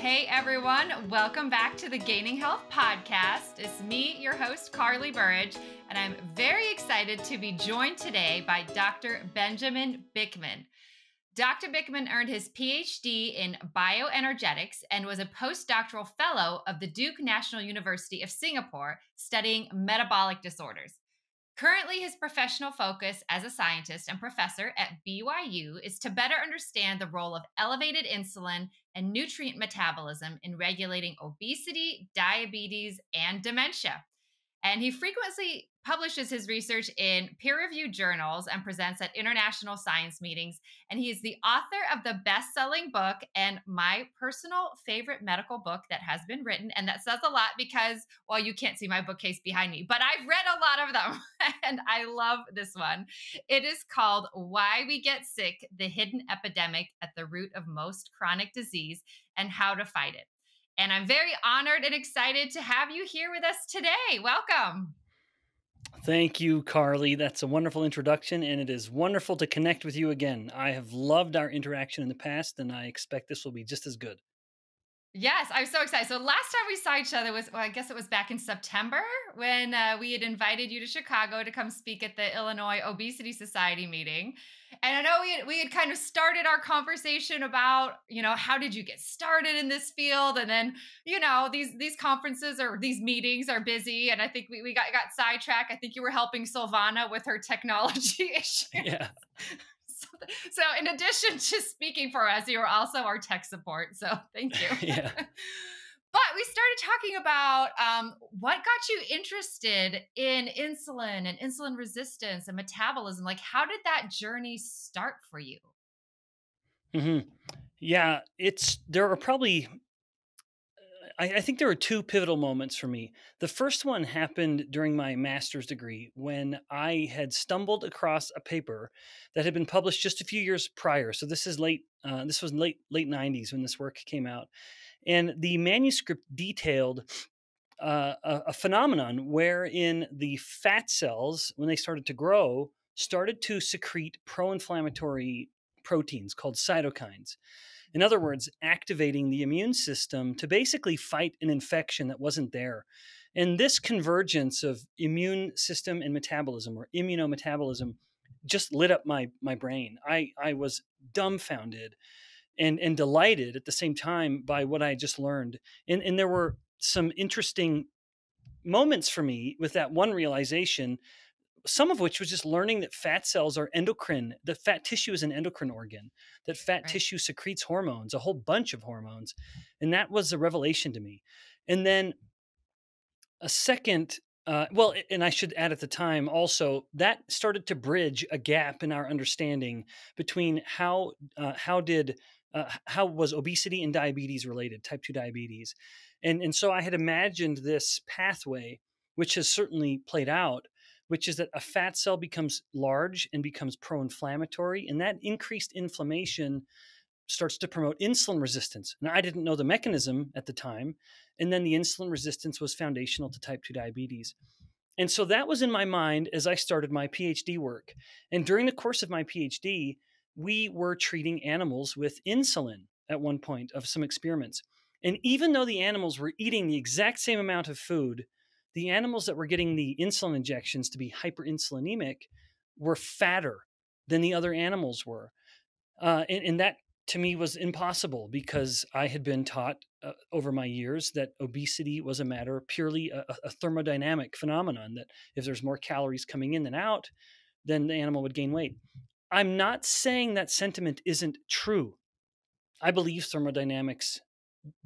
Hey everyone, welcome back to the Gaining Health Podcast. It's me, your host, Karli Burridge, and I'm very excited to be joined today by Dr. Benjamin Bikman. Dr. Bikman earned his PhD in bioenergetics and was a postdoctoral fellow of the Duke National University of Singapore studying metabolic disorders. Currently, his professional focus as a scientist and professor at BYU is to better understand the role of elevated insulin and nutrient metabolism in regulating obesity, diabetes, and dementia. And he frequently publishes his research in peer reviewed journals and presents at international science meetings. And he is the author of the best selling book and my personal favorite medical book that has been written. And that says a lot because, well, you can't see my bookcase behind me, but I've read a lot of them and I love this one. It is called Why We Get Sick The Hidden Epidemic at the Root of Most Chronic Disease and How to Fight It. And I'm very honored and excited to have you here with us today. Welcome. Thank you, Karli. That's a wonderful introduction, and it is wonderful to connect with you again. I have loved our interaction in the past, and I expect this will be just as good. Yes, I'm so excited. So last time we saw each other was, well, I guess it was back in September when uh, we had invited you to Chicago to come speak at the Illinois Obesity Society meeting. And I know we had, we had kind of started our conversation about, you know, how did you get started in this field? And then, you know, these these conferences or these meetings are busy. And I think we, we got, got sidetracked. I think you were helping Silvana with her technology issue. Yeah. so, in addition to speaking for us, you are also our tech support. So thank you. yeah. But we started talking about um, what got you interested in insulin and insulin resistance and metabolism. Like, how did that journey start for you? Mm-hmm. Yeah, it's there are probably I, I, think there were two pivotal moments for me. The first one happened during my master's degree when I had stumbled across a paper that had been published just a few years prior. So this is late. Uh, this was late late '90s when this work came out, and the manuscript detailed uh, a, a phenomenon wherein the fat cells, when they started to grow, started to secrete pro-inflammatory proteins called cytokines. In other words, activating the immune system to basically fight an infection that wasn't there. And this convergence of immune system and metabolism or immunometabolism just lit up my my brain. I I was dumbfounded and and delighted at the same time by what I just learned. And and there were some interesting moments for me with that one realization some of which was just learning that fat cells are endocrine, that fat tissue is an endocrine organ, that fat right. tissue secretes hormones, a whole bunch of hormones. And that was a revelation to me. And then a second, uh, well, and I should add at the time also that started to bridge a gap in our understanding between how uh, how did uh, how was obesity and diabetes related, type two diabetes, and and so I had imagined this pathway, which has certainly played out, which is that a fat cell becomes large and becomes pro inflammatory. And that increased inflammation starts to promote insulin resistance. Now, I didn't know the mechanism at the time. And then the insulin resistance was foundational to type 2 diabetes. And so that was in my mind as I started my PhD work. And during the course of my PhD, we were treating animals with insulin at one point of some experiments. And even though the animals were eating the exact same amount of food the animals that were getting the insulin injections to be hyperinsulinemic were fatter than the other animals were. Uh, and, and, that to me was impossible because I had been taught uh, over my years that obesity was a matter purely a, a, thermodynamic phenomenon, that if there's more calories coming in than out, then the animal would gain weight. I'm not saying that sentiment isn't true. I believe thermodynamics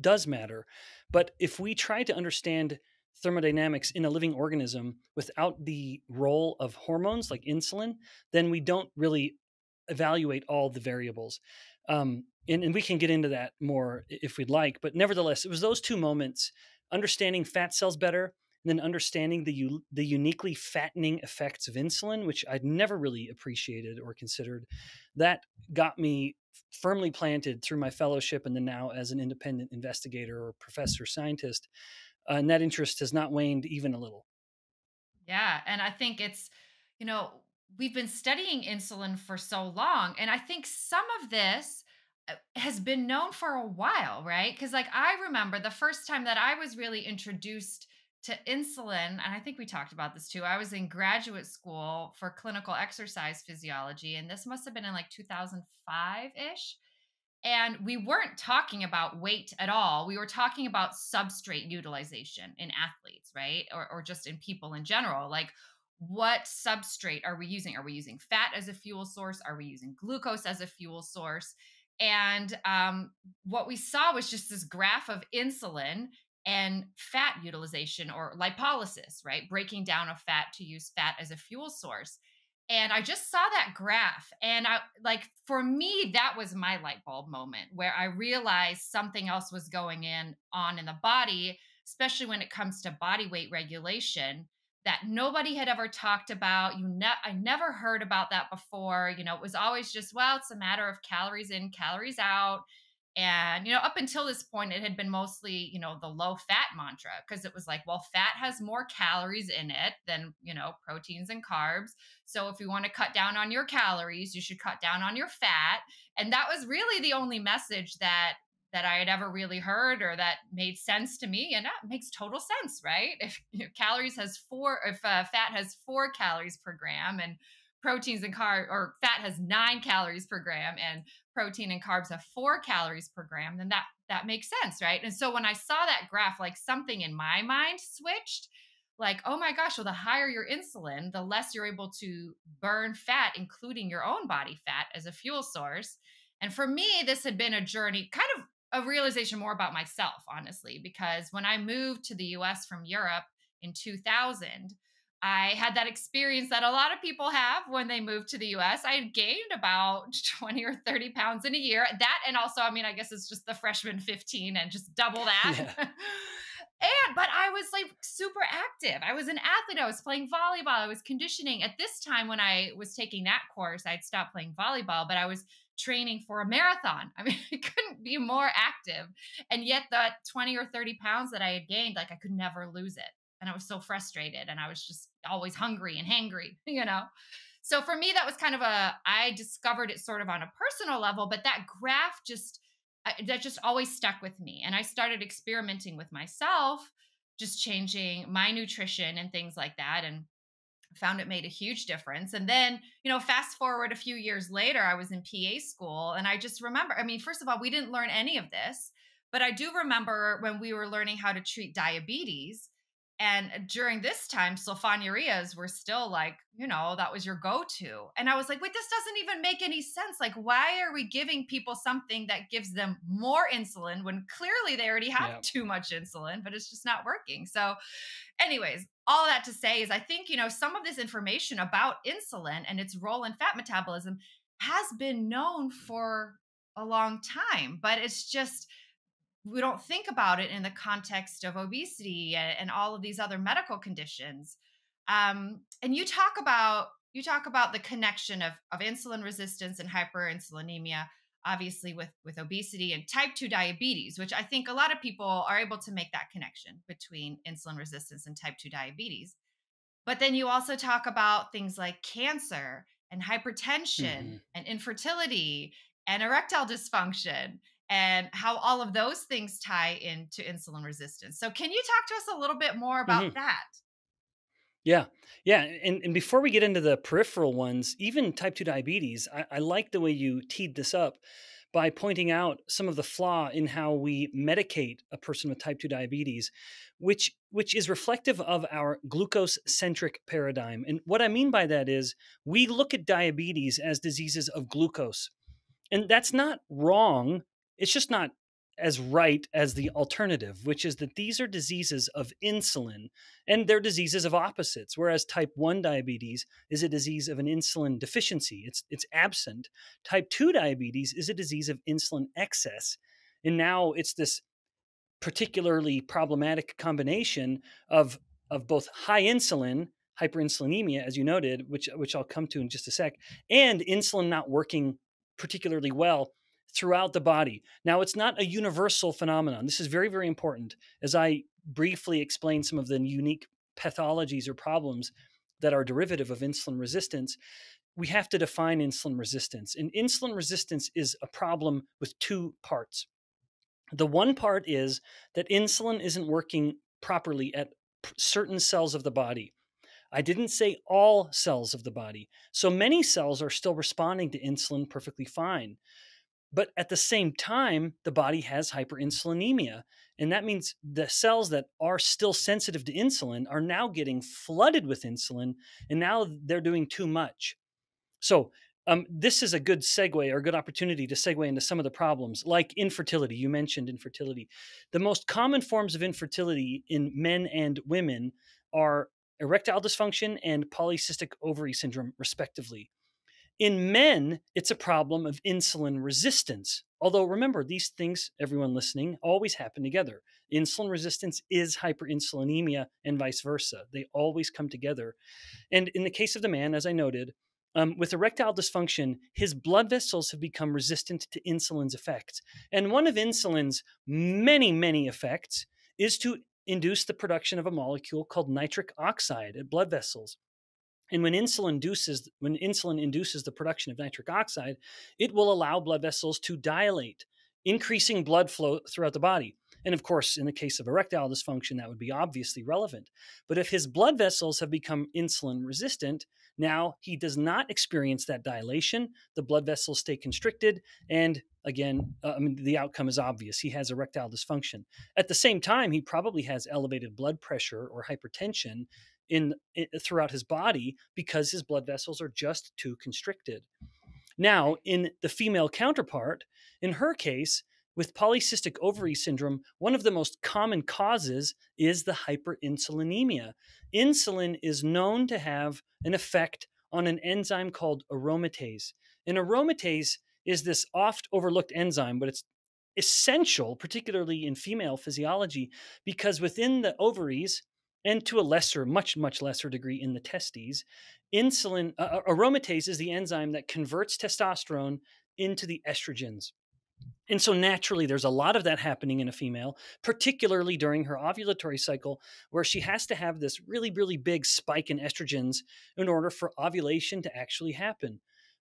does matter. But if we try to understand thermodynamics in a living organism without the role of hormones like insulin, then we don't really evaluate all the variables. Um, and, and we can get into that more if we'd like. But nevertheless, it was those two moments understanding fat cells better and then understanding the the uniquely fattening effects of insulin, which I'd never really appreciated or considered, that got me firmly planted through my fellowship and then now as an independent investigator or professor scientist uh, and that interest has not waned even a little. Yeah. And I think it's, you know, we've been studying insulin for so long. And I think some of this uh, has been known for a while, right? Because, like, I remember the first time that I was really introduced to insulin, and I think we talked about this too. I was in graduate school for clinical exercise physiology, and this must have been in like 2005 ish. And we weren't talking about weight at all. We were talking about substrate utilization in athletes, right? Or, or just in people in general. Like, what substrate are we using? Are we using fat as a fuel source? Are we using glucose as a fuel source? And um, what we saw was just this graph of insulin and fat utilization or lipolysis, right? Breaking down of fat to use fat as a fuel source. And I just saw that graph. And I like, for me, that was my light bulb moment where I realized something else was going in on in the body, especially when it comes to body weight regulation that nobody had ever talked about. You ne- I never heard about that before. You know, it was always just, well, it's a matter of calories in, calories out. And, you know, up until this point, it had been mostly, you know, the low fat mantra because it was like, well, fat has more calories in it than, you know, proteins and carbs. So if you want to cut down on your calories, you should cut down on your fat. And that was really the only message that that I had ever really heard or that made sense to me. And that makes total sense, right? If you know, calories has four, if uh, fat has four calories per gram and proteins and carb or fat has nine calories per gram and protein and carbs have four calories per gram, then that that makes sense, right? And so when I saw that graph, like something in my mind switched, like, oh my gosh, well, the higher your insulin, the less you're able to burn fat, including your own body fat as a fuel source. And for me, this had been a journey, kind of a realization more about myself, honestly, because when I moved to the US from Europe in 2000, I had that experience that a lot of people have when they move to the US. I gained about 20 or 30 pounds in a year. That, and also, I mean, I guess it's just the freshman 15 and just double that. Yeah. and, but I was like super active. I was an athlete. I was playing volleyball. I was conditioning. At this time, when I was taking that course, I'd stopped playing volleyball, but I was training for a marathon. I mean, I couldn't be more active. And yet, that 20 or 30 pounds that I had gained, like I could never lose it and I was so frustrated and I was just always hungry and hangry, you know. So for me that was kind of a I discovered it sort of on a personal level, but that graph just uh, that just always stuck with me and I started experimenting with myself, just changing my nutrition and things like that and found it made a huge difference. And then, you know, fast forward a few years later, I was in PA school and I just remember, I mean, first of all, we didn't learn any of this, but I do remember when we were learning how to treat diabetes, and during this time, sulfonylureas were still like, you know, that was your go to. And I was like, wait, this doesn't even make any sense. Like, why are we giving people something that gives them more insulin when clearly they already have yeah. too much insulin, but it's just not working? So, anyways, all that to say is I think, you know, some of this information about insulin and its role in fat metabolism has been known for a long time, but it's just, we don't think about it in the context of obesity and, and all of these other medical conditions. Um, and you talk about you talk about the connection of, of insulin resistance and hyperinsulinemia obviously with with obesity and type 2 diabetes which i think a lot of people are able to make that connection between insulin resistance and type 2 diabetes but then you also talk about things like cancer and hypertension mm-hmm. and infertility and erectile dysfunction and how all of those things tie into insulin resistance. So, can you talk to us a little bit more about mm-hmm. that? Yeah, yeah, and and before we get into the peripheral ones, even type two diabetes, I, I like the way you teed this up by pointing out some of the flaw in how we medicate a person with type 2 diabetes which which is reflective of our glucose centric paradigm and what i mean by that is we look at diabetes as diseases of glucose and that's not wrong it's just not as right as the alternative, which is that these are diseases of insulin and they're diseases of opposites. Whereas type 1 diabetes is a disease of an insulin deficiency, it's, it's absent. Type 2 diabetes is a disease of insulin excess. And now it's this particularly problematic combination of, of both high insulin, hyperinsulinemia, as you noted, which, which I'll come to in just a sec, and insulin not working particularly well throughout the body. Now, it's not a universal phenomenon. This is very, very important as I briefly explain some of the unique pathologies or problems that are derivative of insulin resistance. we have to define insulin resistance. And insulin resistance is a problem with two parts. The one part is that insulin isn't working properly at certain cells of the body. I didn't say all cells of the body. So many cells are still responding to insulin perfectly fine. But at the same time, the body has hyperinsulinemia. And that means the cells that are still sensitive to insulin are now getting flooded with insulin, and now they're doing too much. So, um, this is a good segue or a good opportunity to segue into some of the problems, like infertility. You mentioned infertility. The most common forms of infertility in men and women are erectile dysfunction and polycystic ovary syndrome, respectively. In men, it's a problem of insulin resistance. Although remember, these things, everyone listening, always happen together. Insulin resistance is hyperinsulinemia and vice versa. They always come together. And in the case of the man, as I noted, um, with erectile dysfunction, his blood vessels have become resistant to insulin's effects. And one of insulin's many, many effects is to induce the production of a molecule called nitric oxide at blood vessels. And when insulin induces when insulin induces the production of nitric oxide, it will allow blood vessels to dilate, increasing blood flow throughout the body. And of course, in the case of erectile dysfunction, that would be obviously relevant. But if his blood vessels have become insulin resistant, now he does not experience that dilation. The blood vessels stay constricted, and again, uh, I mean, the outcome is obvious. He has erectile dysfunction. At the same time, he probably has elevated blood pressure or hypertension in, in throughout his body because his blood vessels are just too constricted. Now, in the female counterpart, in her case, with polycystic ovary syndrome, one of the most common causes is the hyperinsulinemia. Insulin is known to have an effect on an enzyme called aromatase. And aromatase is this oft overlooked enzyme, but it's essential, particularly in female physiology, because within the ovaries, and to a lesser, much, much lesser degree in the testes, insulin, uh, aromatase is the enzyme that converts testosterone into the estrogens. And so naturally, there's a lot of that happening in a female, particularly during her ovulatory cycle, where she has to have this really, really big spike in estrogens in order for ovulation to actually happen.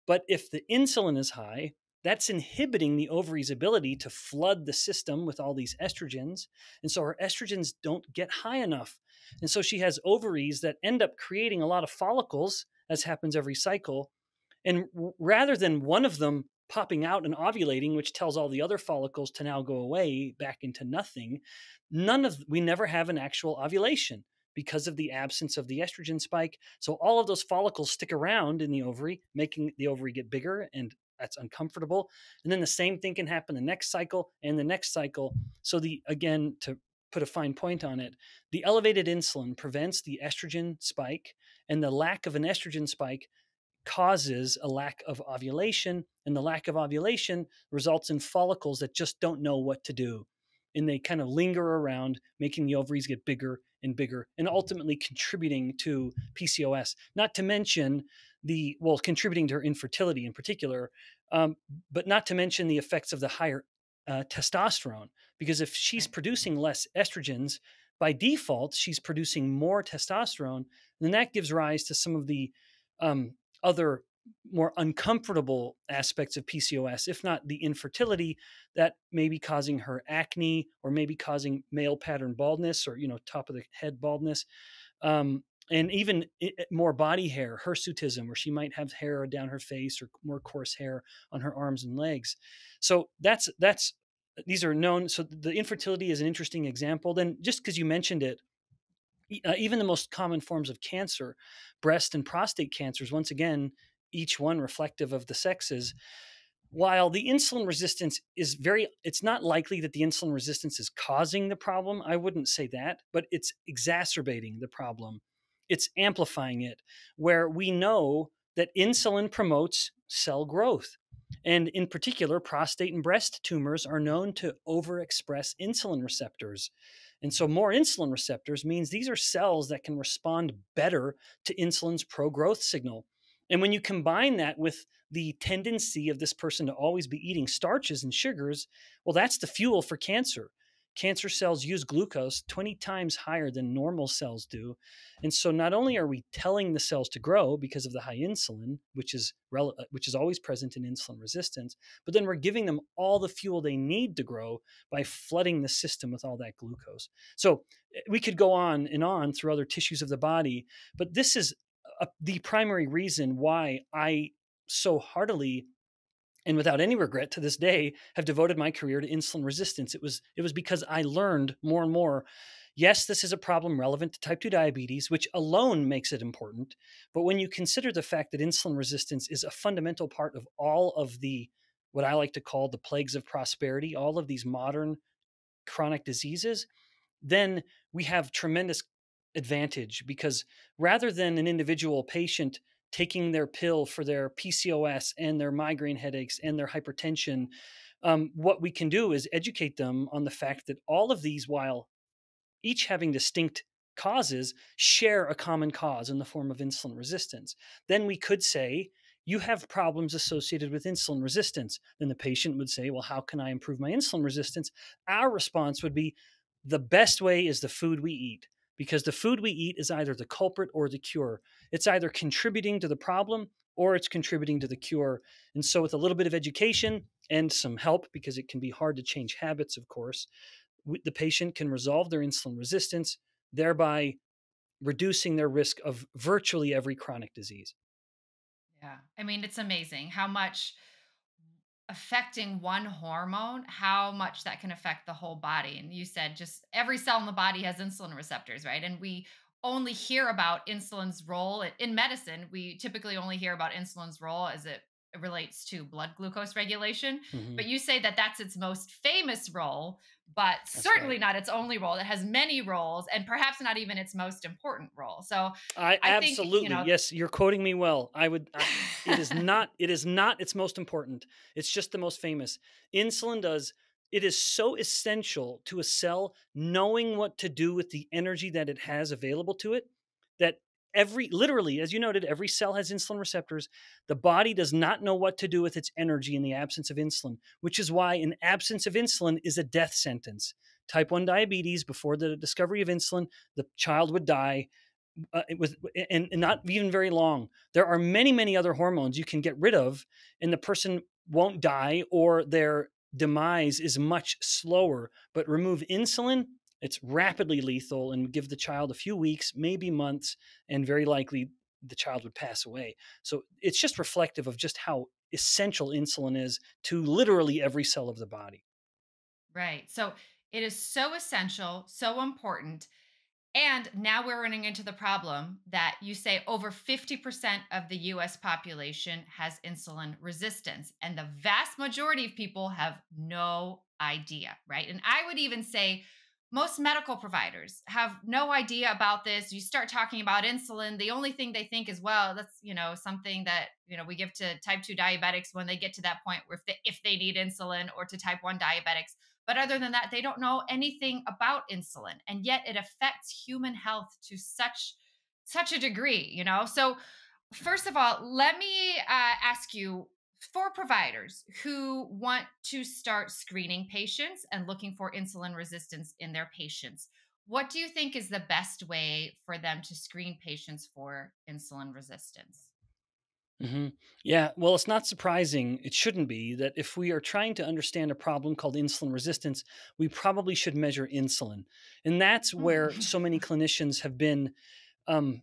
But if the insulin is high, that's inhibiting the ovary's ability to flood the system with all these estrogens. And so her estrogens don't get high enough. And so she has ovaries that end up creating a lot of follicles, as happens every cycle. And rather than one of them popping out and ovulating, which tells all the other follicles to now go away back into nothing, none of we never have an actual ovulation because of the absence of the estrogen spike. So all of those follicles stick around in the ovary, making the ovary get bigger and that's uncomfortable. And then the same thing can happen the next cycle and the next cycle. So the again to put a fine point on it, the elevated insulin prevents the estrogen spike and the lack of an estrogen spike causes a lack of ovulation, and the lack of ovulation results in follicles that just don't know what to do. And they kind of linger around, making the ovaries get bigger and bigger, and ultimately contributing to PCOS. Not to mention the, well, contributing to her infertility in particular, um, but not to mention the effects of the higher uh, testosterone. Because if she's producing less estrogens, by default, she's producing more testosterone, then that gives rise to some of the um, other more uncomfortable aspects of PCOS, if not the infertility that may be causing her acne or maybe causing male pattern baldness or, you know, top of the head baldness. Um, and even more body hair, hirsutism, where she might have hair down her face or more coarse hair on her arms and legs. So that's that's these are known. So the infertility is an interesting example. Then just because you mentioned it, uh, even the most common forms of cancer, breast and prostate cancers, once again, each one reflective of the sexes. While the insulin resistance is very, it's not likely that the insulin resistance is causing the problem. I wouldn't say that, but it's exacerbating the problem. It's amplifying it, where we know that insulin promotes cell growth. And in particular, prostate and breast tumors are known to overexpress insulin receptors. And so, more insulin receptors means these are cells that can respond better to insulin's pro growth signal. And when you combine that with the tendency of this person to always be eating starches and sugars, well, that's the fuel for cancer. Cancer cells use glucose 20 times higher than normal cells do. And so not only are we telling the cells to grow because of the high insulin, which is rel- uh, which is always present in insulin resistance, but then we're giving them all the fuel they need to grow by flooding the system with all that glucose. So eh, we could go on and on through other tissues of the body, but this is a, the primary reason why I so heartily and without any regret to this day have devoted my career to insulin resistance. It was it was because i learned more and more yes this is a problem relevant to type 2 diabetes which alone makes it important but when you consider the fact that insulin resistance is a fundamental part of all of the what i like to call the plagues of prosperity all of these modern chronic diseases then we have tremendous advantage because rather than an individual patient taking their pill for their PCOS and their migraine headaches and their hypertension, um, what we can do is educate them on the fact that all of these, while each having distinct causes, share a common cause in the form of insulin resistance. Then we could say, you have problems associated with insulin resistance. Then the patient would say, Well, how can I improve my insulin resistance? Our response would be, The best way is the food we eat because the food we eat is either the culprit or the cure. It's either contributing to the problem or it's contributing to the cure. And so, with a little bit of education and some help, because it can be hard to change habits, of course, the patient can resolve their insulin resistance, thereby reducing their risk of virtually every chronic disease. Yeah. I mean, it's amazing how much affecting one hormone, how much that can affect the whole body. And you said just every cell in the body has insulin receptors, right? And we only hear about insulin's role in medicine. We typically only hear about insulin's role as it relates to blood glucose regulation. Mm-hmm. But you say that that's its most famous role, but that's certainly right. not its only role. It has many roles and perhaps not even its most important role. So I, I absolutely think, you know, yes, you're quoting me well. I would I, it is not it is not its most important. It's just the most famous. Insulin does it is so essential to a cell knowing what to do with the energy that it has available to it that every literally as you noted every cell has insulin receptors. The body does not know what to do with its energy in the absence of insulin which is why an absence of insulin is a death sentence. Type 1 diabetes before the discovery of insulin the child would die uh, it was and, and not even very long. There are many many other hormones you can get rid of and the person won't die or their demise is much slower. But remove insulin it's rapidly lethal and give the child a few weeks, maybe months, and very likely the child would pass away. So it's just reflective of just how essential insulin is to literally every cell of the body. Right. So it is so essential, so important. And now we're running into the problem that you say over 50% of the US population has insulin resistance, and the vast majority of people have no idea, right? And I would even say most medical providers have no idea about this. You start talking about insulin the only thing they think is well that's you know something that you know we give to type 2 diabetics when they get to that point where if they, if they need insulin or to type 1 diabetics. But other than that they don't know anything about insulin and yet it affects human health to such such a degree you know? So first of all let me uh, ask you for providers who want to start screening patients and looking for insulin resistance in their patients, what do you think is the best way for them to screen patients for insulin resistance? Mm-hmm. Yeah, well, it's not surprising, it shouldn't be, that if we are trying to understand a problem called insulin resistance, we probably should measure insulin. And that's where mm. so many clinicians have been um,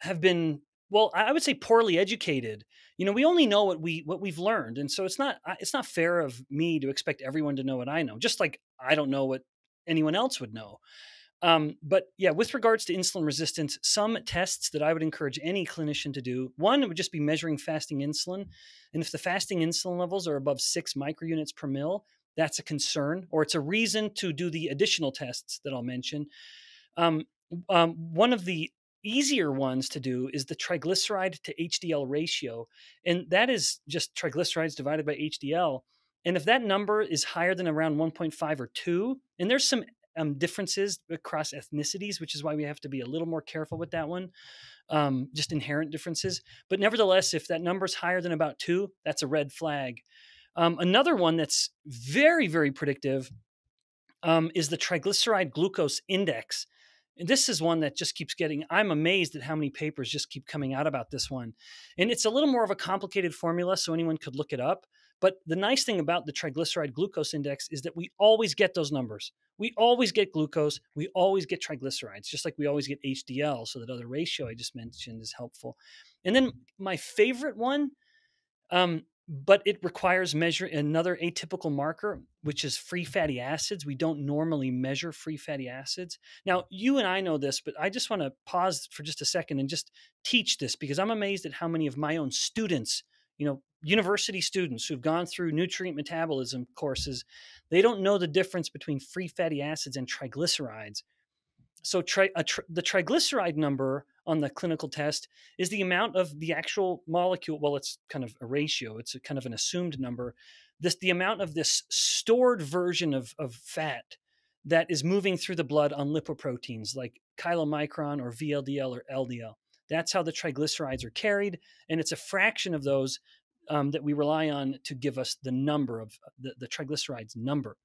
have been well i would say poorly educated you know we only know what we what we've learned and so it's not it's not fair of me to expect everyone to know what i know just like i don't know what anyone else would know. Um, but yeah with regards to insulin resistance some tests that i would encourage any clinician to do one would just be measuring fasting insulin and if the fasting insulin levels are above six microunits per mil that's a concern or it's a reason to do the additional tests that i'll mention. Um, um, one of the easier ones to do is the triglyceride to HDL ratio. And that is just triglycerides divided by HDL. And if that number is higher than around 1.5 or 2, and there's some um, differences across ethnicities, which is why we have to be a little more careful with that one, um, just inherent differences. But nevertheless, if that number is higher than about 2, that's a red flag. Um, another one that's very, very predictive um, is the triglyceride glucose index. And this is one that just keeps getting, I'm amazed at how many papers just keep coming out about this one. And it's a little more of a complicated formula, so anyone could look it up. But the nice thing about the triglyceride glucose index is that we always get those numbers. We always get glucose. We always get triglycerides, just like we always get HDL. So that other ratio I just mentioned is helpful. And then my favorite one um, but it requires measure another atypical marker which is free fatty acids. We don't normally measure free fatty acids. Now you and i know this but i just want to pause for just a second and just teach this because i'm amazed at how many of my own students you know university students who've gone through nutrient metabolism courses they don't know the difference between free fatty acids and triglycerides so tri- tri- the triglyceride number on the clinical test is the amount of the actual molecule. Well, it's kind of a ratio. It's a kind of an assumed number. This the amount of this stored version of, of fat that is moving through the blood on lipoproteins like chylomicron or VLDL or LDL. That's how the triglycerides are carried, and it's a fraction of those um, that we rely on to give us the number of the, the triglycerides number.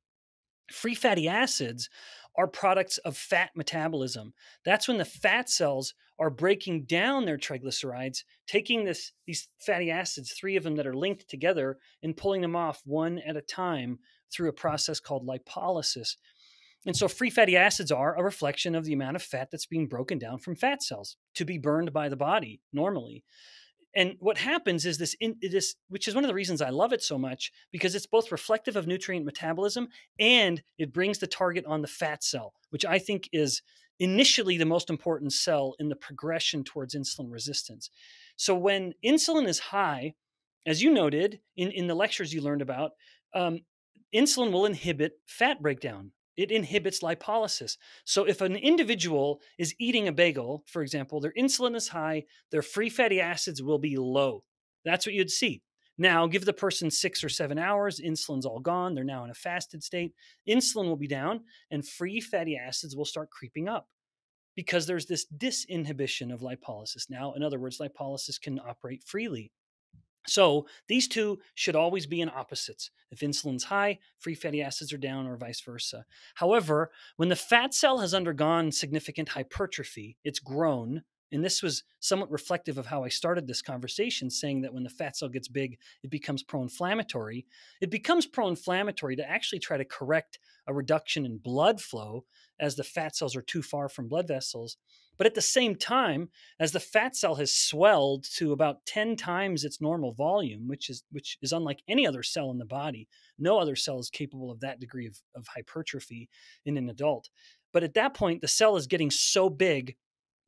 Free fatty acids are products of fat metabolism. That's when the fat cells are breaking down their triglycerides, taking this these fatty acids, three of them that are linked together, and pulling them off one at a time through a process called lipolysis. And so free fatty acids are a reflection of the amount of fat that's being broken down from fat cells to be burned by the body normally and what happens is this in this which is one of the reasons i love it so much because it's both reflective of nutrient metabolism and it brings the target on the fat cell which i think is initially the most important cell in the progression towards insulin resistance. So when insulin is high as you noted in, in the lectures you learned about um, insulin will inhibit fat breakdown it inhibits lipolysis. So if an individual is eating a bagel, for example, their insulin is high, their free fatty acids will be low. That's what you'd see. Now, give the person six or seven hours, insulin's all gone, they're now in a fasted state. Insulin will be down, and free fatty acids will start creeping up because there's this disinhibition of lipolysis. Now, in other words, lipolysis can operate freely. So these two should always be in opposites. If insulin's high, free fatty acids are down, or vice versa. However, when the fat cell has undergone significant hypertrophy, it's grown, and this was somewhat reflective of how I started this conversation, saying that when the fat cell gets big, it becomes pro inflammatory. It becomes pro inflammatory to actually try to correct a reduction in blood flow as the fat cells are too far from blood vessels. But at the same time, as the fat cell has swelled to about 10 times its normal volume, which is which is unlike any other cell in the body, no other cell is capable of that degree of, of hypertrophy in an adult. But at that point, the cell is getting so big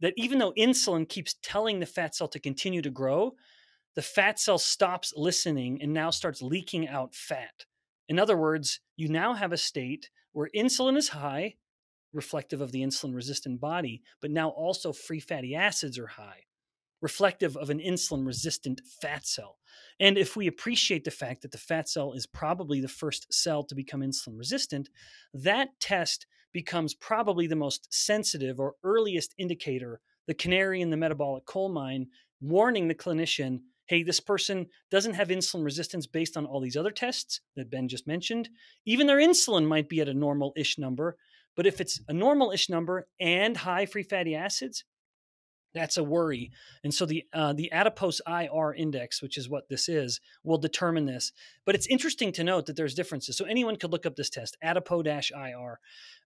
that even though insulin keeps telling the fat cell to continue to grow, the fat cell stops listening and now starts leaking out fat. In other words, you now have a state where insulin is high, reflective of the insulin resistant body, but now also free fatty acids are high, reflective of an insulin resistant fat cell. And if we appreciate the fact that the fat cell is probably the first cell to become insulin resistant, that test becomes probably the most sensitive or earliest indicator, the canary in the metabolic coal mine, warning the clinician hey, this person doesn't have insulin resistance based on all these other tests that Ben just mentioned. Even their insulin might be at a normal ish number, but if it's a normal ish number and high free fatty acids, that's a worry. And so the uh, the adipose IR index, which is what this is, will determine this. But it's interesting to note that there's differences. So anyone could look up this test, adipo-IR.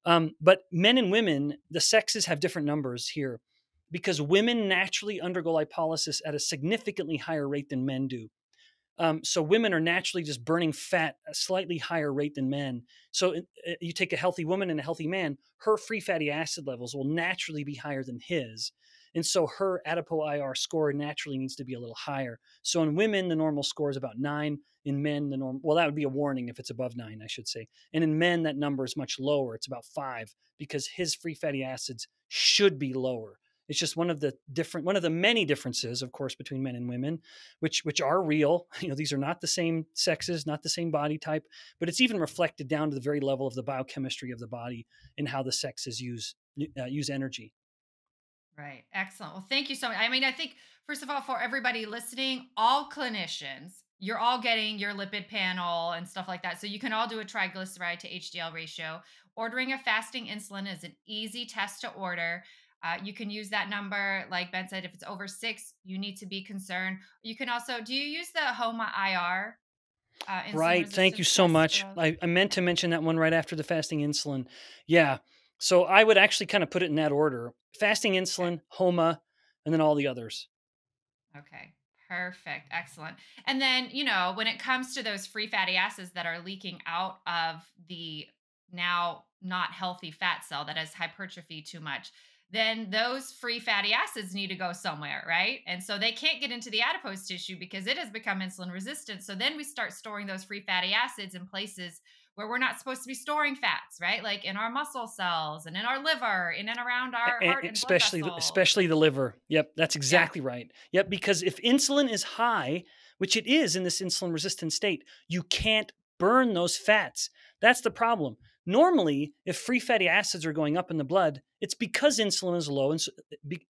Um, but men and women, the sexes have different numbers here because women naturally undergo lipolysis at a significantly higher rate than men do. Um, so women are naturally just burning fat a slightly higher rate than men. So uh, you take a healthy woman and a healthy man, her free fatty acid levels will naturally be higher than his. And so her adipo-IR score naturally needs to be a little higher. So in women, the normal score is about nine. In men, the norm well, that would be a warning if it's above nine, I should say. And in men, that number is much lower. It's about five because his free fatty acids should be lower. It's just one of the different, one of the many differences, of course, between men and women, which which are real. You know, these are not the same sexes, not the same body type, but it's even reflected down to the very level of the biochemistry of the body and how the sexes use uh, use energy. Right. Excellent. Well, thank you so much. I mean, I think first of all, for everybody listening, all clinicians, you're all getting your lipid panel and stuff like that. So you can all do a triglyceride to HDL ratio. ordering a fasting insulin is an easy test to order. Uh, you can use that number, like Ben said, if it's over six, you need to be concerned. You can also, do you use the HOMA IR? Uh, right. Thank you so much. I, I meant to mention that one right after the fasting insulin. Yeah. So I would actually kind of put it in that order fasting insulin, HOMA, and then all the others. Okay. Perfect. Excellent. And then, you know, when it comes to those free fatty acids that are leaking out of the now not healthy fat cell that has hypertrophy too much, then those free fatty acids need to go somewhere, right? And so they can't get into the adipose tissue because it has become insulin resistant. So then we start storing those free fatty acids in places where we're not supposed to be storing fats, right? Like in our muscle cells and in our liver, in and around our and, heart and especially the, especially the liver. Yep, that's exactly yeah. right. Yep, because if insulin is high, which it is in this insulin resistant state, you can't burn those fats. That's the problem. Normally, if free fatty acids are going up in the blood, it's because insulin is low and so,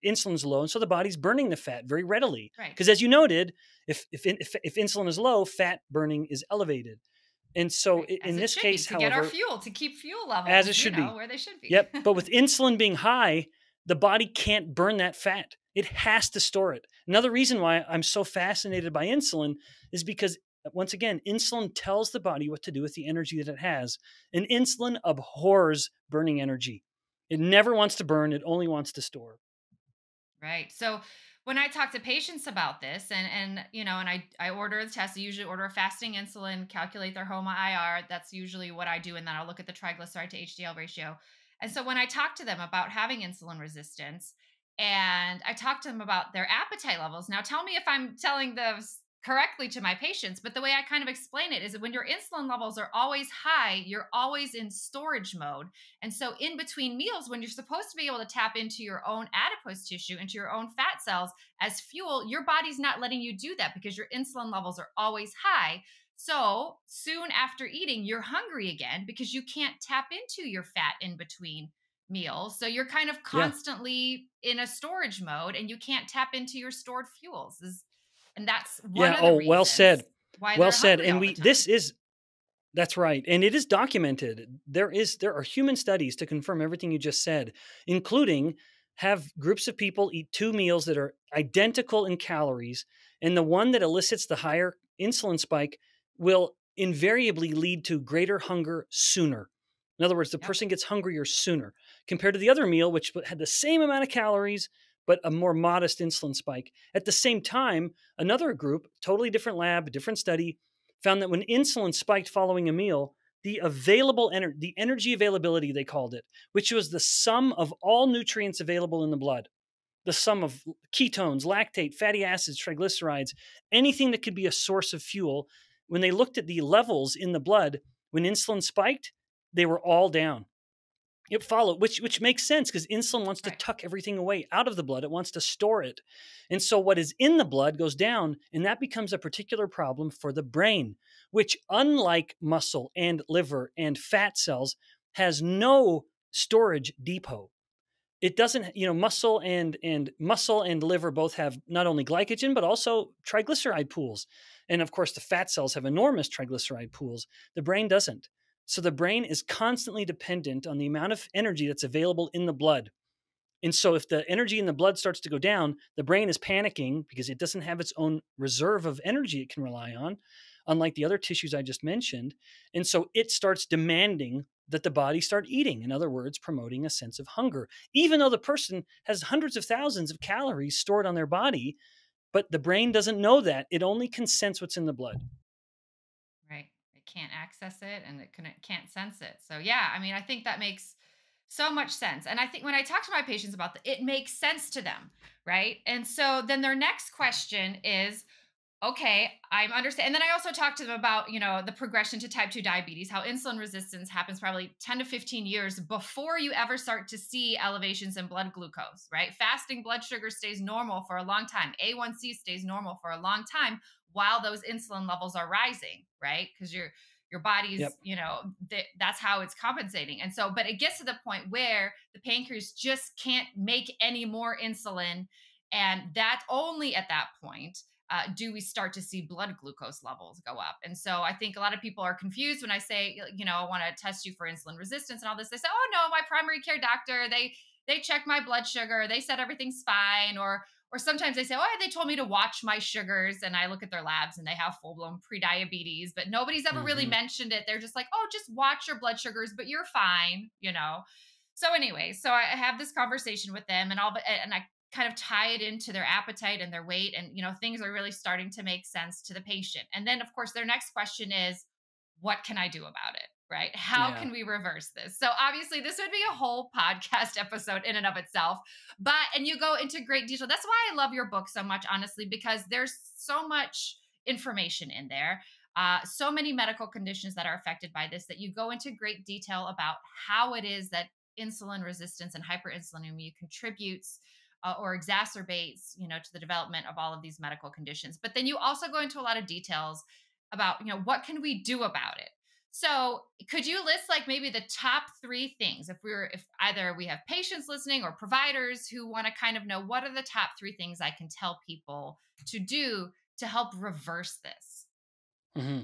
insulin is low, and so the body's burning the fat very readily. Because right. as you noted, if, if if if insulin is low, fat burning is elevated. And so right. in this case, to however, get our fuel to keep fuel levels as it should know, be where they should be. Yep. But with insulin being high, the body can't burn that fat. It has to store it. Another reason why I'm so fascinated by insulin is because uh, once again, insulin tells the body what to do with the energy that it has. And insulin abhors burning energy. It never wants to burn, it only wants to store. Right. So when I talk to patients about this and and you know, and I I order the test, I usually order a fasting insulin, calculate their HOMA IR. That's usually what I do, and then I'll look at the triglyceride to HDL ratio. And so when I talk to them about having insulin resistance, and I talk to them about their appetite levels. Now, tell me if I'm telling those correctly to my patients. But the way I kind of explain it is that when your insulin levels are always high, you're always in storage mode. And so, in between meals, when you're supposed to be able to tap into your own adipose tissue, into your own fat cells as fuel, your body's not letting you do that because your insulin levels are always high. So, soon after eating, you're hungry again because you can't tap into your fat in between meals. So you're kind of constantly yeah. in a storage mode and you can't tap into your stored fuels. Is and that's yeah. oh, well said. well said. And we this is that's right. And it is documented. There is there are human studies to confirm everything you just said, including have groups of people eat two meals that are identical in calories, and the one that elicits the higher insulin spike will invariably lead to greater hunger sooner. In other words, the yep. person gets hungrier sooner compared to the other meal, which had the same amount of calories but a more modest insulin spike. At the same time, another group, totally different lab, different study, found that when insulin spiked following a meal, the available energy, the energy availability they called it, which was the sum of all nutrients available in the blood, the sum of ketones, lactate, fatty acids, triglycerides, anything that could be a source of fuel, when they looked at the levels in the blood, when insulin spiked, they were all down. It followed, which which makes sense because insulin wants to right. tuck everything away out of the blood. It wants to store it, and so what is in the blood goes down, and that becomes a particular problem for the brain, which, unlike muscle and liver and fat cells, has no storage depot. It doesn't, you know, muscle and and muscle and liver both have not only glycogen but also triglyceride pools, and of course the fat cells have enormous triglyceride pools. The brain doesn't. So the brain is constantly dependent on the amount of energy that's available in the blood. And so if the energy in the blood starts to go down, the brain is panicking because it doesn't have its own reserve of energy it can rely on, unlike the other tissues I just mentioned. And so it starts demanding that the body start eating, in other words, promoting a sense of hunger, even though the person has hundreds of thousands of calories stored on their body, but the brain doesn't know that. It only can sense what's in the blood can't access it and it can't sense it. So yeah, I mean, I think that makes so much sense. And I think when I talk to my patients about that, it makes sense to them, right? And so then their next question is, okay, I'm understand. And then I also talk to them about, you know, the progression to type 2 diabetes, how insulin resistance happens probably 10 to 15 years before you ever start to see elevations in blood glucose, right? Fasting blood sugar stays normal for a long time. A1C stays normal for a long time while those insulin levels are rising, right? Because your your body's, yep. you know, th- that's how it's compensating. And so, but it gets to the point where the pancreas just can't make any more insulin, and that only at that point uh, do we start to see blood glucose levels go up? And so I think a lot of people are confused when I say, you know, I want to test you for insulin resistance and all this. They say, oh no, my primary care doctor, they they check my blood sugar, they said everything's fine, or or sometimes they say, oh, they told me to watch my sugars, and I look at their labs and they have full blown pre-diabetes, but nobody's ever mm-hmm. really mentioned it. They're just like, oh, just watch your blood sugars, but you're fine, you know. So anyway, so I have this conversation with them, and all, and I kind of tie it into their appetite and their weight and you know things are really starting to make sense to the patient and then of course their next question is what can i do about it right how yeah. can we reverse this so obviously this would be a whole podcast episode in and of itself but and you go into great detail that's why i love your book so much honestly because there's so much information in there uh, so many medical conditions that are affected by this that you go into great detail about how it is that insulin resistance and hyperinsulinemia contributes uh, or exacerbates, you know, to the development of all of these medical conditions. But then you also go into a lot of details about, you know, what can we do about it? So, could you list like maybe the top three things if we are if either we have patients listening or providers who want to kind of know what are the top three things I can tell people to do to help reverse this? Mm-hmm.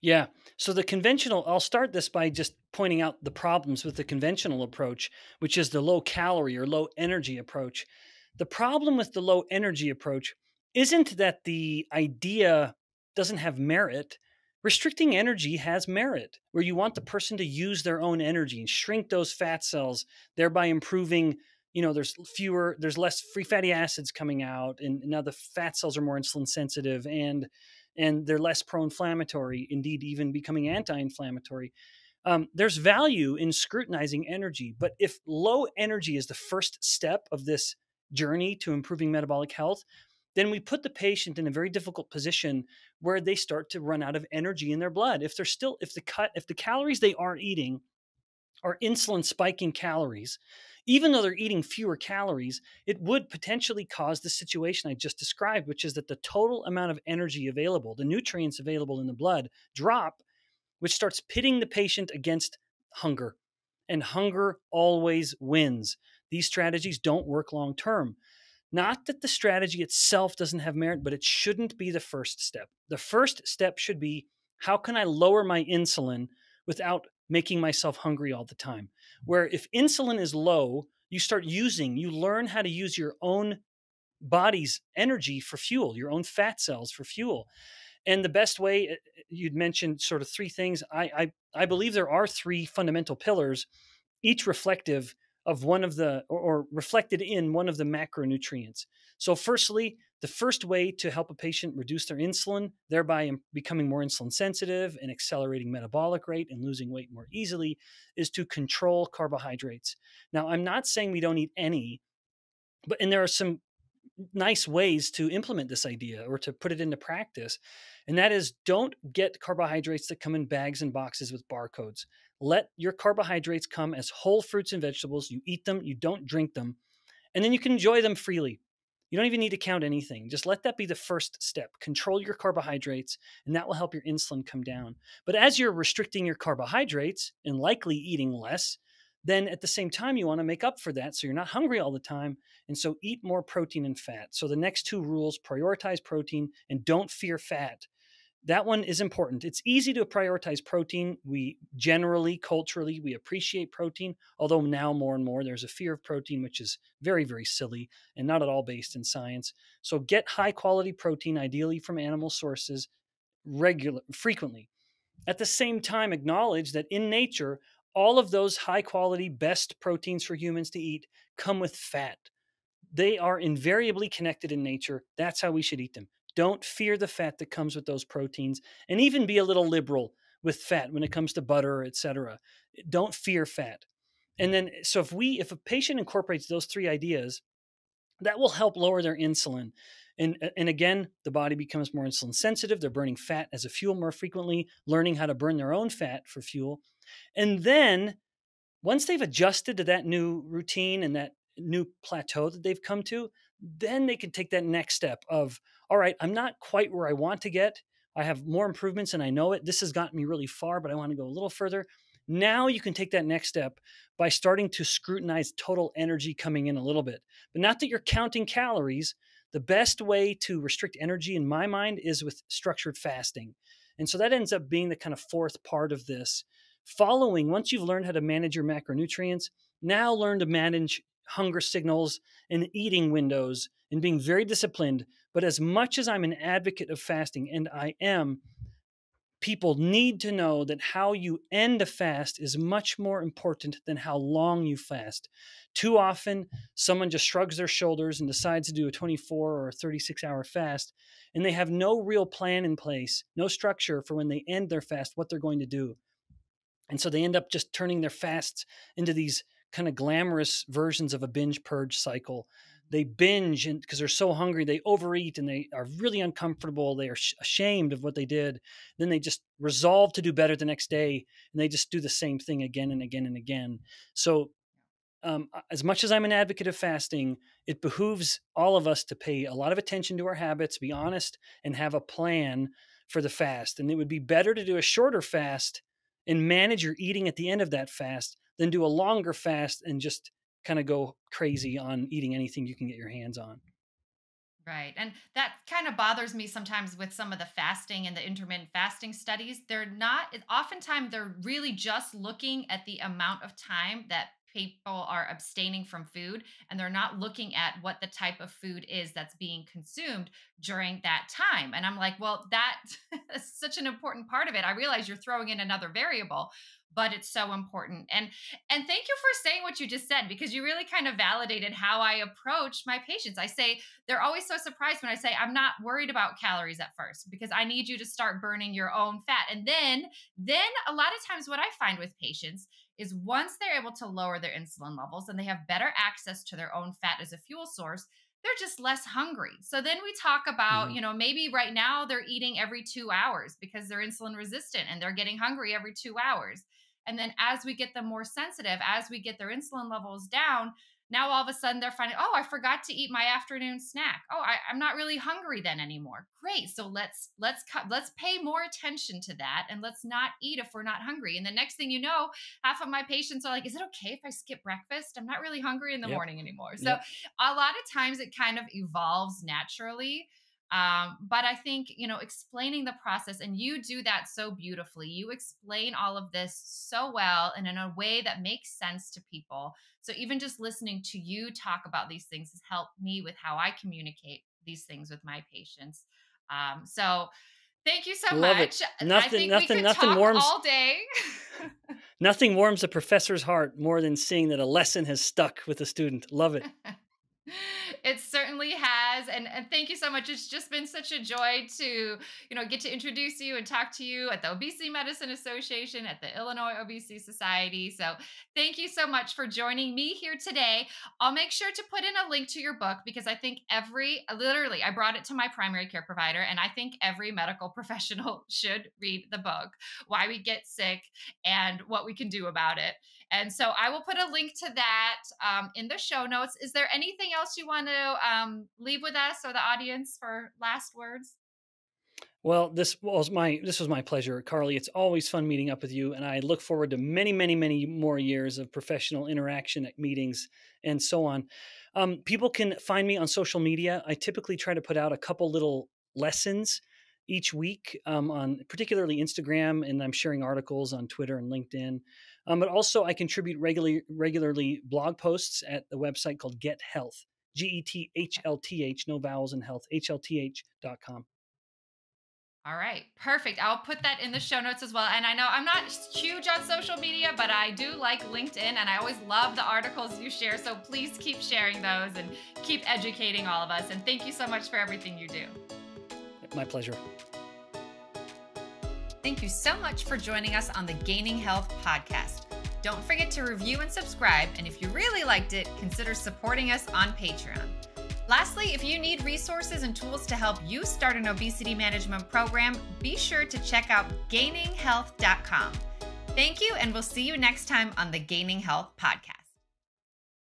Yeah. So the conventional, I'll start this by just pointing out the problems with the conventional approach, which is the low calorie or low energy approach. The problem with the low energy approach isn't that the idea doesn't have merit. Restricting energy has merit, where you want the person to use their own energy and shrink those fat cells, thereby improving. You know, there's fewer, there's less free fatty acids coming out, and now the fat cells are more insulin sensitive, and and they're less pro-inflammatory. Indeed, even becoming anti-inflammatory. Um, there's value in scrutinizing energy, but if low energy is the first step of this journey to improving metabolic health, then we put the patient in a very difficult position where they start to run out of energy in their blood. If they're still, if the cut, if the calories they aren't eating are insulin spiking calories, even though they're eating fewer calories, it would potentially cause the situation I just described, which is that the total amount of energy available, the nutrients available in the blood, drop, which starts pitting the patient against hunger. And hunger always wins. These strategies don't work long term. Not that the strategy itself doesn't have merit, but it shouldn't be the first step. The first step should be how can I lower my insulin without making myself hungry all the time? Where if insulin is low, you start using, you learn how to use your own body's energy for fuel, your own fat cells for fuel. And the best way eh, eh, you'd mentioned sort of three things. I, I I believe there are three fundamental pillars, each reflective of one of the or, or, reflected in one of the macronutrients. So, firstly, the first way to help a patient reduce their insulin, thereby becoming more insulin sensitive and accelerating metabolic rate and losing weight more easily, is to control carbohydrates. Now, I'm not saying we don't eat any, but and there are some nice ways to implement this idea or to put it into practice. And that is don't get carbohydrates that come in bags and boxes with barcodes. Let your carbohydrates come as whole fruits and vegetables. You eat them, you don't drink them, and then you can enjoy them freely. You don't even need to count anything. Just let that be the first step. Control your carbohydrates, and that will help your insulin come down. But as you're restricting your carbohydrates and likely eating less, then at the same time, you want to make up for that so you're not hungry all the time. And so eat more protein and fat. So the next two rules prioritize protein and don't fear fat that one is important. It's easy to prioritize protein. We generally, culturally, we appreciate protein, although now more and more there's a fear of protein, which is very, very silly and not at all based in science. So get high quality protein, ideally from animal sources, regular frequently. At the same time, acknowledge that in nature, all of those high quality, best proteins for humans to eat come with fat. They are invariably connected in nature. That's how we should eat them. Don't fear the fat that comes with those proteins, and even be a little liberal with fat when it comes to butter, etc. Don't fear fat. And then, so if we, if a patient incorporates those three ideas, that will help lower their insulin. And, and again, the body becomes more insulin sensitive. They're burning fat as a fuel more frequently, learning how to burn their own fat for fuel. And then once they've adjusted to that new routine and that new plateau that they've come to, then they can take that next step of, all right, I'm not quite where I want to get. I have more improvements and I know it. This has gotten me really far, but I want to go a little further. Now you can take that next step by starting to scrutinize total energy coming in a little bit. But not that you're counting calories. the best way to restrict energy in my mind is with structured fasting. And so that ends up being the kind of fourth part of this. Following, once you've learned how to manage your macronutrients, now learn to manage hunger signals and eating windows and being very disciplined. But as much as I'm an advocate of fasting, and I am, people need to know that how you end a fast is much more important than how long you fast. Too often, someone just shrugs their shoulders and decides to do a 24 or a 36 hour fast, and they have no real plan in place, no structure for when they end their fast, what they're going to do. And so they end up just turning their fasts into these kind of glamorous versions of a binge purge cycle. They binge and because they're so hungry, they overeat and they are really uncomfortable. They are sh- ashamed of what they did. Then they just resolve to do better the next day, and they just do the same thing again and again and again. So, um, as much as I'm an advocate of fasting, it behooves all of us to pay a lot of attention to our habits, be honest, and have a plan for the fast. And it would be better to do a shorter fast and manage your eating at the end of that fast than do a longer fast and just kind of go crazy on eating anything you can get your hands on. Right. And that kind of bothers me sometimes with some of the fasting and the intermittent fasting studies. They're not, oftentimes, they're really just looking at the amount of time that people are abstaining from food and they're not looking at what the type of food is that's being consumed during that time. And I'm like, well, that is such an important part of it. I realize you're throwing in another variable, but it's so important and and thank you for saying what you just said because you really kind of validated how i approach my patients i say they're always so surprised when i say i'm not worried about calories at first because i need you to start burning your own fat and then then a lot of times what i find with patients is once they're able to lower their insulin levels and they have better access to their own fat as a fuel source they're just less hungry. So then we talk about, mm-hmm. you know, maybe right now they're eating every two hours because they're insulin resistant and they're getting hungry every two hours. And then as we get them more sensitive, as we get their insulin levels down, now all of a sudden they're finding, oh, I forgot to eat my afternoon snack. Oh, I, am not really hungry then anymore. Great. So let's let's cut let's pay more attention to that and let's not eat if we're not hungry. And the next thing you know, half of my patients are like, is it okay if I skip breakfast? I'm not really hungry in the yep. morning anymore. So yep. a lot of times it kind of evolves naturally. Um, but I think, you know, explaining the process, and you do that so beautifully. You explain all of this so well and in a way that makes sense to people. So even just listening to you talk about these things has helped me with how I communicate these things with my patients. Um, so thank you so Love much. It. Nothing, nothing, nothing warms all day. nothing warms a professor's heart more than seeing that a lesson has stuck with a student. Love it. it certainly has and, and thank you so much. It's just been such a joy to you know get to introduce you and talk to you at the obesity medicine association at the illinois obesity society. So thank you so much for joining me here today. I'll make sure to put in a link to your book because i think every literally i brought it to my primary care provider and i think every medical professional should read the book why we get sick and what we can do about it and so I will put a link to that um, in the show notes. Is there anything else you want to um, leave with us or the audience for last words? Well, this was my this was my pleasure, Karli. It's always fun meeting up with you, and I look forward to many, many, many more years of professional interaction at meetings and so on. Um, people can find me on social media. I typically try to put out a couple little lessons each week um, on particularly Instagram, and I'm sharing articles on Twitter and LinkedIn. Um, but also, I contribute regularly regularly blog posts at the website called Get Health, G E T H L T H, no vowels in health, H L T H dot com. All right, perfect. I'll put that in the show notes as well. And I know I'm not huge on social media, but I do like LinkedIn and I always love the articles you share. So please keep sharing those and keep educating all of us. And thank you so much for everything you do. My pleasure. Thank you so much for joining us on the Gaining Health podcast. Don't forget to review and subscribe, and if you really liked it, consider supporting us on Patreon. Lastly, if you need resources and tools to help you start an obesity management program, be sure to check out gaininghealth.com. Thank you, and we'll see you next time on the Gaining Health podcast.